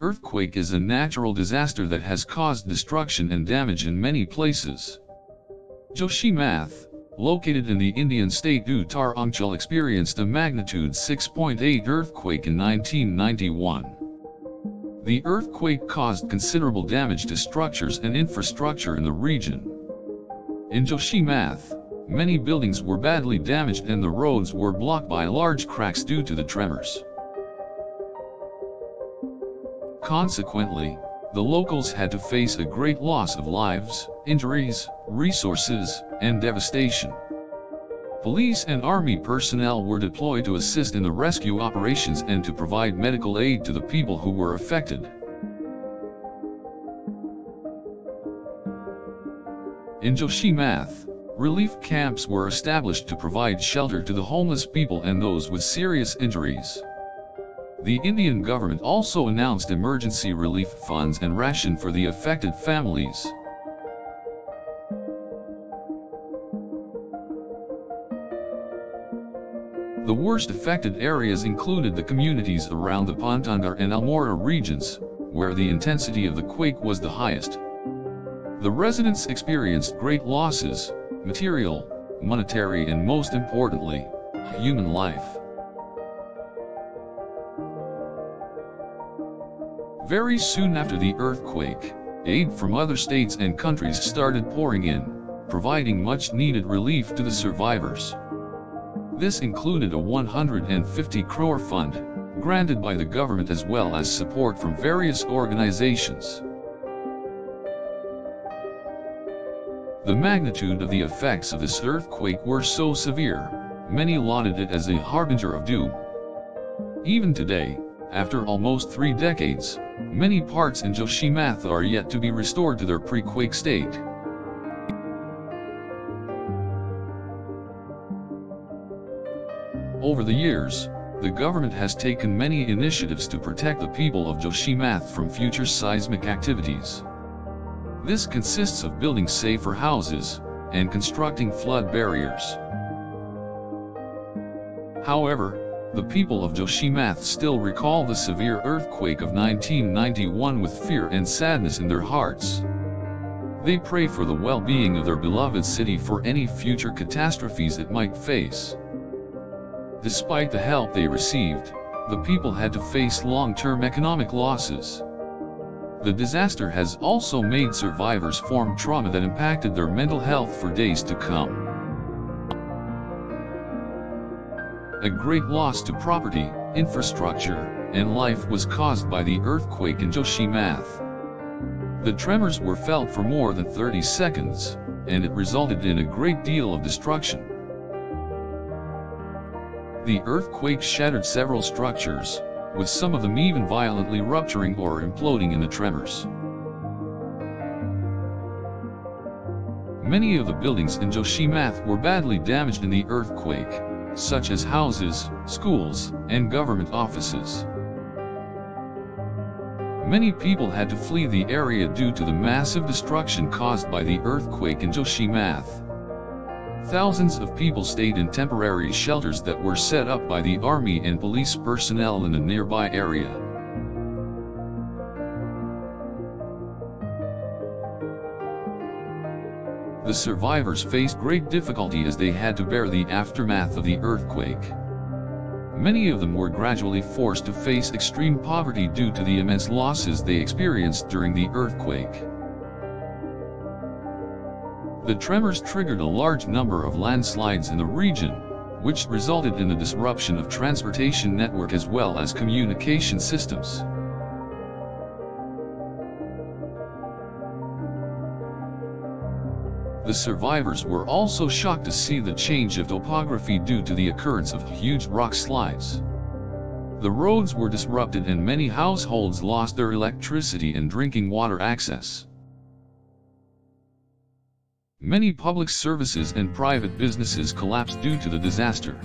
Earthquake is a natural disaster that has caused destruction and damage in many places. Joshimath, located in the Indian state Uttaranchal experienced a magnitude 6.8 earthquake in 1991. The earthquake caused considerable damage to structures and infrastructure in the region. In Joshimath, many buildings were badly damaged and the roads were blocked by large cracks due to the tremors. Consequently, the locals had to face a great loss of lives, injuries, resources, and devastation. Police and army personnel were deployed to assist in the rescue operations and to provide medical aid to the people who were affected. In Joshimath, relief camps were established to provide shelter to the homeless people and those with serious injuries. The Indian government also announced emergency relief funds and ration for the affected families. The worst affected areas included the communities around the Pantandar and Almora regions, where the intensity of the quake was the highest. The residents experienced great losses, material, monetary and most importantly, human life. Very soon after the earthquake, aid from other states and countries started pouring in, providing much needed relief to the survivors. This included a 150 crore fund, granted by the government as well as support from various organizations. The magnitude of the effects of this earthquake were so severe, many lauded it as a harbinger of doom. Even today, after almost three decades, many parts in Joshimath are yet to be restored to their pre-quake state. Over the years, the government has taken many initiatives to protect the people of Joshimath from future seismic activities. This consists of building safer houses, and constructing flood barriers. However, the people of Joshimath still recall the severe earthquake of 1991 with fear and sadness in their hearts. They pray for the well-being of their beloved city for any future catastrophes it might face. Despite the help they received, the people had to face long-term economic losses. The disaster has also made survivors form trauma that impacted their mental health for days to come. A great loss to property, infrastructure, and life was caused by the earthquake in Joshimath. The tremors were felt for more than 30 seconds, and it resulted in a great deal of destruction. The earthquake shattered several structures, with some of them even violently rupturing or imploding in the tremors. Many of the buildings in Joshimath were badly damaged in the earthquake, such as houses, schools, and government offices. Many people had to flee the area due to the massive destruction caused by the earthquake in Joshimath. Thousands of people stayed in temporary shelters that were set up by the army and police personnel in the nearby area. The survivors faced great difficulty as they had to bear the aftermath of the earthquake. Many of them were gradually forced to face extreme poverty due to the immense losses they experienced during the earthquake. The tremors triggered a large number of landslides in the region, which resulted in the disruption of transportation network as well as communication systems. The survivors were also shocked to see the change of topography due to the occurrence of huge rock slides. The roads were disrupted and many households lost their electricity and drinking water access. Many public services and private businesses collapsed due to the disaster.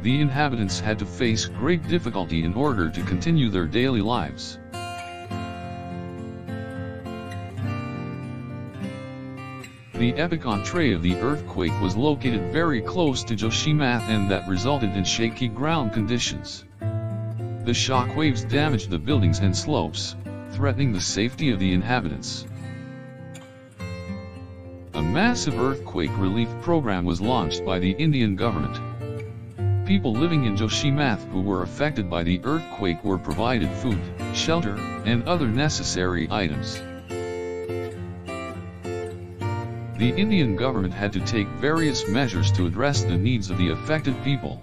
The inhabitants had to face great difficulty in order to continue their daily lives. The epicenter of the earthquake was located very close to Joshimath and that resulted in shaky ground conditions. The shock waves damaged the buildings and slopes, threatening the safety of the inhabitants. A massive earthquake relief program was launched by the Indian government. People living in Joshimath who were affected by the earthquake were provided food, shelter, and other necessary items. The Indian government had to take various measures to address the needs of the affected people.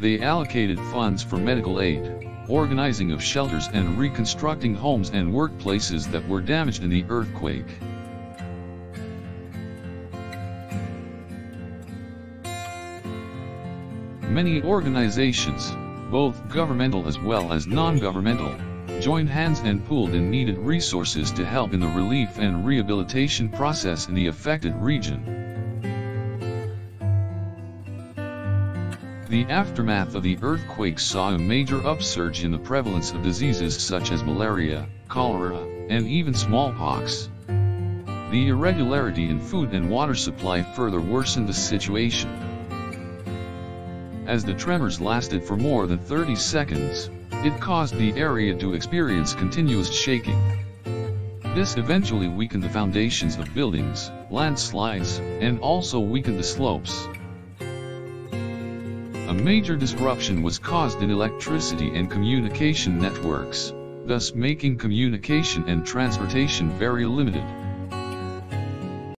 They allocated funds for medical aid, organizing of shelters and reconstructing homes and workplaces that were damaged in the earthquake. Many organizations, both governmental as well as non-governmental, joined hands and pooled in needed resources to help in the relief and rehabilitation process in the affected region. The aftermath of the earthquake saw a major upsurge in the prevalence of diseases such as malaria, cholera, and even smallpox. The irregularity in food and water supply further worsened the situation. As the tremors lasted for more than 30 seconds, it caused the area to experience continuous shaking. This eventually weakened the foundations of buildings, landslides, and also weakened the slopes. A major disruption was caused in electricity and communication networks, thus making communication and transportation very limited.